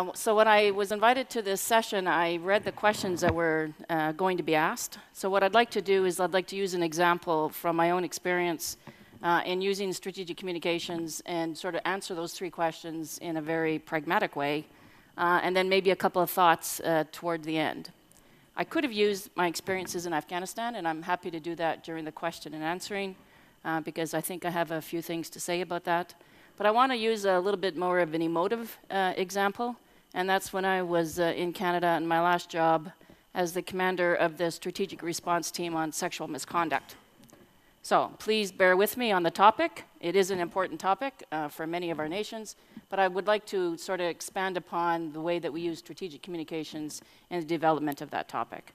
Uh, so when I was invited to this session, I read the questions that were uh, going to be asked. So what I'd like to do is I'd like to use an example from my own experience uh, in using strategic communications and sort of answer those three questions in a very pragmatic way, uh, and then maybe a couple of thoughts uh, toward the end. I could have used my experiences in Afghanistan, and I'm happy to do that during the question and answering uh, because I think I have a few things to say about that. But I want to use a little bit more of an emotive uh, example, and that's when I was uh, in Canada in my last job as the commander of the strategic response team on sexual misconduct. So please bear with me on the topic. It is an important topic uh, for many of our nations, but I would like to sort of expand upon the way that we use strategic communications in the development of that topic.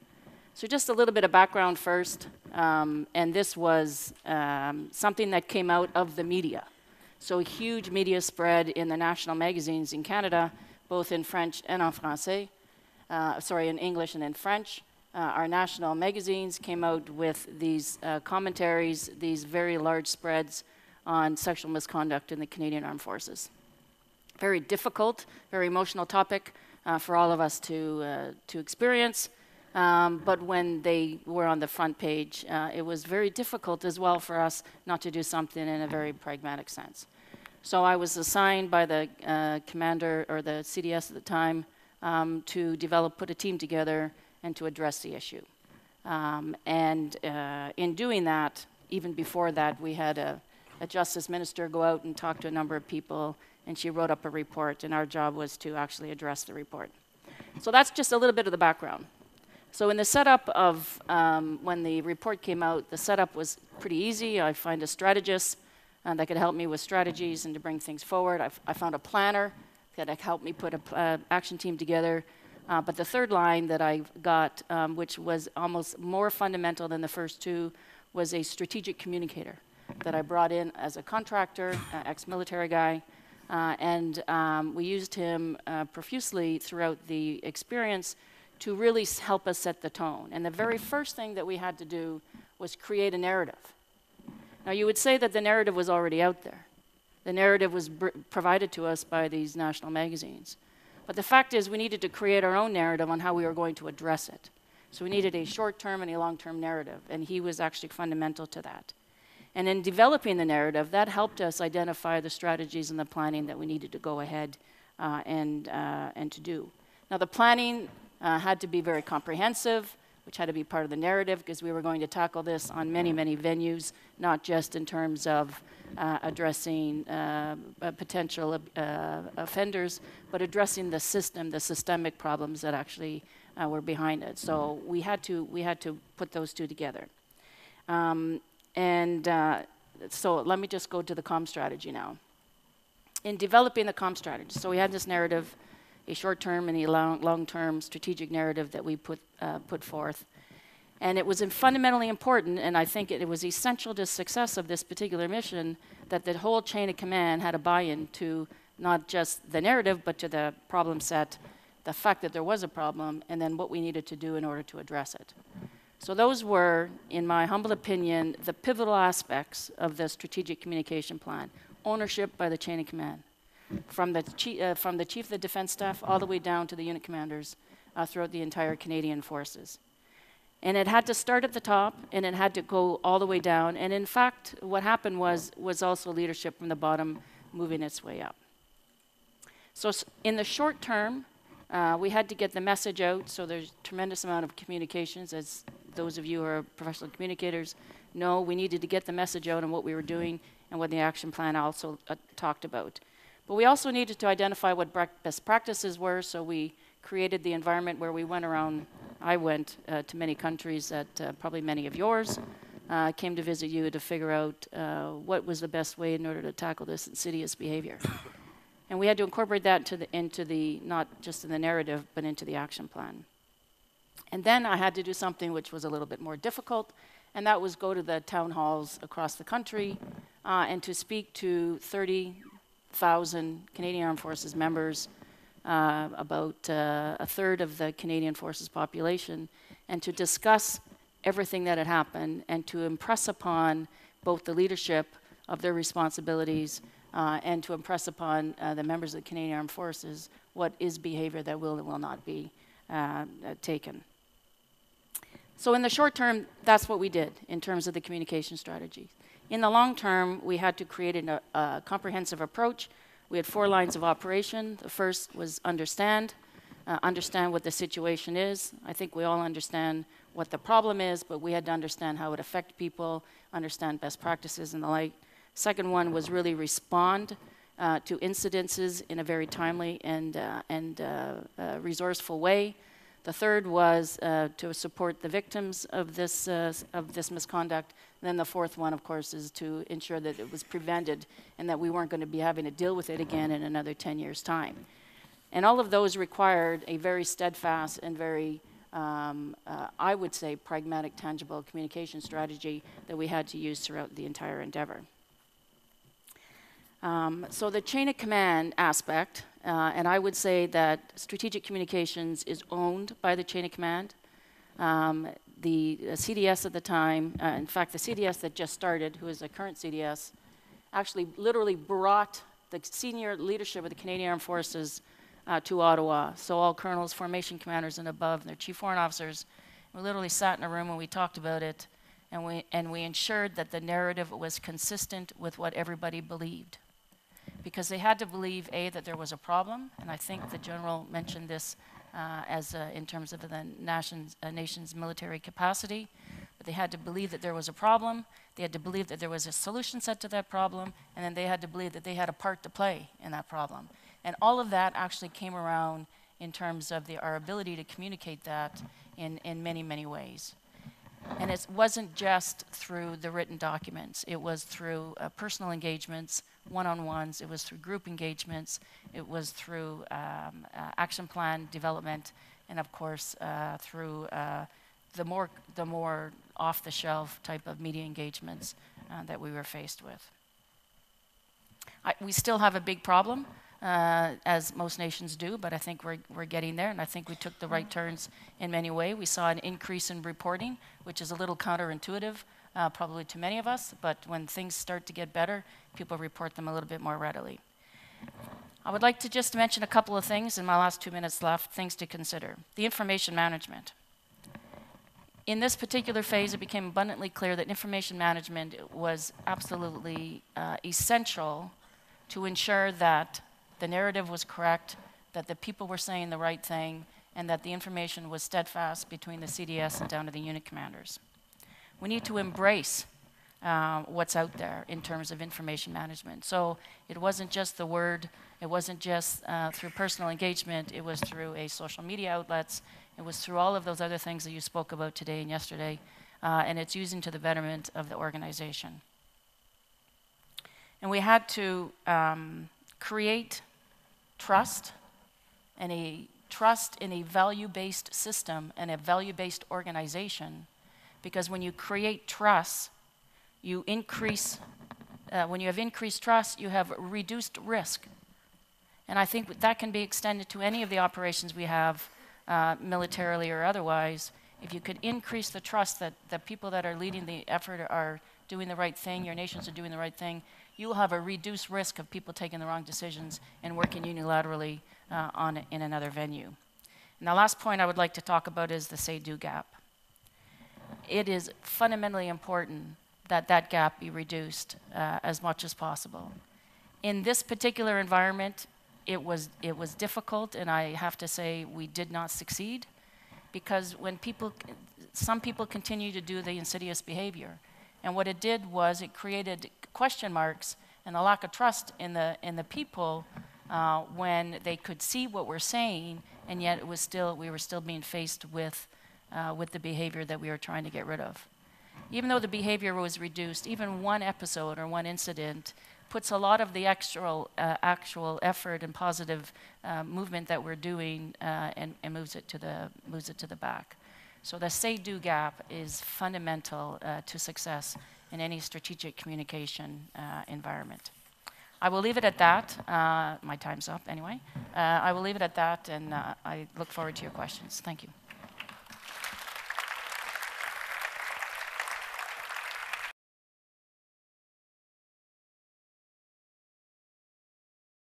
So just a little bit of background first, um, and this was um, something that came out of the media. So a huge media spread in the national magazines in Canada, both in French and en français, uh, sorry, in English and in French. Uh, our national magazines came out with these uh, commentaries, these very large spreads on sexual misconduct in the Canadian Armed Forces. Very difficult, very emotional topic uh, for all of us to, uh, to experience. Um, but when they were on the front page, uh, it was very difficult as well for us not to do something in a very pragmatic sense. So I was assigned by the uh, commander or the CDS at the time um, to develop, put a team together, and to address the issue. Um, and uh, in doing that, even before that, we had a, a justice minister go out and talk to a number of people, and she wrote up a report, and our job was to actually address the report. So that's just a little bit of the background. So in the setup of um, when the report came out, the setup was pretty easy. I find a strategist uh, that could help me with strategies and to bring things forward. I, found a planner that helped me put an uh, action team together. Uh, but the third line that I got, um, which was almost more fundamental than the first two, was a strategic communicator that I brought in as a contractor, uh, ex-military guy, uh, and um, we used him uh, profusely throughout the experience to really help us set the tone. And the very first thing that we had to do was create a narrative. Now, you would say that the narrative was already out there. The narrative was provided to us by these national magazines. But the fact is, we needed to create our own narrative on how we were going to address it. So we needed a short term and a long term narrative, and he was actually fundamental to that. And in developing the narrative, that helped us identify the strategies and the planning that we needed to go ahead uh, and, uh, and to do. Now, the planning uh, had to be very comprehensive, which had to be part of the narrative because we were going to tackle this on many, many venues, not just in terms of uh, addressing uh, potential uh, offenders, but addressing the system, the systemic problems that actually uh, were behind it. So we had to we had to put those two together. Um, and uh, so let me just go to the com strategy now. In developing the com strategy, so we had this narrative a short-term and a long-term strategic narrative that we put, uh, put forth. And it was fundamentally important, and I think it, it, was essential to the success of this particular mission that the whole chain of command had a buy-in to not just the narrative, but to the problem set, the fact that there was a problem, and then what we needed to do in order to address it. So those were, in my humble opinion, the pivotal aspects of the strategic communication plan. Ownership by the chain of command from the, chief, uh, from the chief of the defense staff all the way down to the unit commanders uh, throughout the entire Canadian forces. And it had to start at the top and it had to go all the way down. And in fact, what happened was, was also leadership from the bottom moving its way up. So in the short term, uh, we had to get the message out. So there's tremendous amount of communications, as those of you who are professional communicators know. We needed to get the message out on what we were doing and what the action plan also uh, talked about. But we also needed to identify what best practices were, so we created the environment where we went around. I went uh, to many countries that uh, probably many of yours uh, came to visit you to figure out uh, what was the best way in order to tackle this insidious behavior. and we had to incorporate that into the, into the, not just in the narrative, but into the action plan. And then I had to do something which was a little bit more difficult, and that was go to the town halls across the country uh, and to speak to 30 thousand Canadian Armed Forces members, uh, about uh, a third of the Canadian Forces population, and to discuss everything that had happened and to impress upon both the leadership of their responsibilities uh, and to impress upon uh, the members of the Canadian Armed Forces what is behavior that will and will not be uh, taken. So, in the short term, that's what we did in terms of the communication strategy. In the long term, we had to create a, a comprehensive approach. We had four lines of operation. The first was understand, uh, understand what the situation is. I think we all understand what the problem is, but we had to understand how it affect people, understand best practices and the like. Second one was really respond uh, to incidences in a very timely and, uh, and uh, uh, resourceful way. The third was uh, to support the victims of this, of this misconduct. And then the fourth one, of course, is to ensure that it was prevented and that we weren't going to be having to deal with it again in another 10 years' time. And all of those required a very steadfast and very, um, uh, I would say, pragmatic, tangible communication strategy that we had to use throughout the entire endeavor. Um, so the chain of command aspect, uh, and I would say that strategic communications is owned by the chain of command. Um, the uh, CDS at the time, uh, in fact, the CDS that just started, who is the current CDS, actually literally brought the senior leadership of the Canadian Armed Forces uh, to Ottawa. So all colonels, formation commanders, and above, and their chief warrant officers, we literally sat in a room and we talked about it, and we and we ensured that the narrative was consistent with what everybody believed because they had to believe, A, that there was a problem, and I think the general mentioned this uh, as uh, in terms of the nation's, uh, nation's military capacity, but they had to believe that there was a problem, they had to believe that there was a solution set to that problem, and then they had to believe that they had a part to play in that problem. And all of that actually came around in terms of the, our ability to communicate that in, in many, many ways. And it wasn't just through the written documents, it was through uh, personal engagements, one on ones, it was through group engagements, it was through um, uh, action plan development, and of course, uh, through uh, the more, the more off the shelf type of media engagements uh, that we were faced with. I, we still have a big problem uh, as most nations do, but I think we're, we're getting there, and I think we took the right turns in many ways. We saw an increase in reporting, which is a little counterintuitive, uh, probably to many of us, but when things start to get better, people report them a little bit more readily. I would like to just mention a couple of things in my last two minutes left, things to consider. The information management. In this particular phase, it became abundantly clear that information management was absolutely uh, essential to ensure that the narrative was correct, that the people were saying the right thing, and that the information was steadfast between the CDS and down to the unit commanders. We need to embrace uh, what's out there in terms of information management. So it wasn't just the word, it wasn't just uh, through personal engagement, it was through a social media outlets, it was through all of those other things that you spoke about today and yesterday, uh, and it's using to the betterment of the organization. And we had to um, create trust and a trust in a value based system and a value based organization. Because when you create trust, you increase, uh, when you have increased trust, you have reduced risk. And I think that can be extended to any of the operations we have, uh, militarily or otherwise. If you could increase the trust that the people that are leading the effort are doing the right thing, your nations are doing the right thing, you will have a reduced risk of people taking the wrong decisions and working unilaterally uh, on in another venue. And the last point I would like to talk about is the say-do gap. It is fundamentally important that that gap be reduced uh, as much as possible. In this particular environment, it was, it was difficult, and I have to say we did not succeed because when people, some people continue to do the insidious behavior. And what it did was it created question marks and a lack of trust in the, in the people uh, when they could see what we're saying, and yet it was still, we were still being faced with, uh, with the behavior that we were trying to get rid of. Even though the behavior was reduced, even one episode or one incident puts a lot of the actual, uh, actual effort and positive uh, movement that we're doing uh, and, and, moves, it to the, moves it to the back. So the say-do gap is fundamental uh, to success in any strategic communication uh, environment. I will leave it at that. Uh, my time's up anyway. Uh, I will leave it at that, and uh, I look forward to your questions. Thank you.